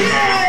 Yeah!